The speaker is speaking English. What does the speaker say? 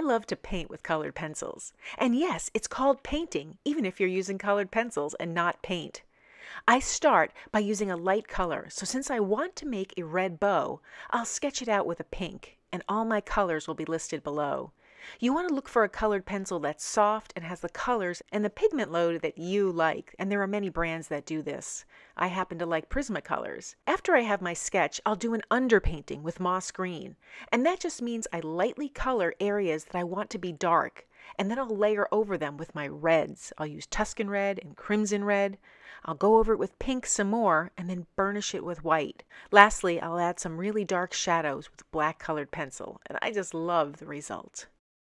I love to paint with colored pencils. And yes, it's called painting, even if you're using colored pencils and not paint. I start by using a light color, so since I want to make a red bow, I'll sketch it out with a pink, and all my colors will be listed below. You want to look for a colored pencil that's soft and has the colors and the pigment load that you like, and there are many brands that do this. I happen to like Prismacolors. After I have my sketch, I'll do an underpainting with moss green, and that just means I lightly color areas that I want to be dark, and then I'll layer over them with my reds. I'll use Tuscan red and crimson red. I'll go over it with pink some more and then burnish it with white. Lastly, I'll add some really dark shadows with black colored pencil, and I just love the result.